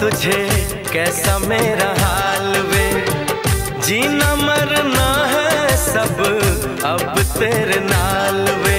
तुझे कैसा मेरा हाल वे? जीना मरना है सब अब तेरे नाल वे।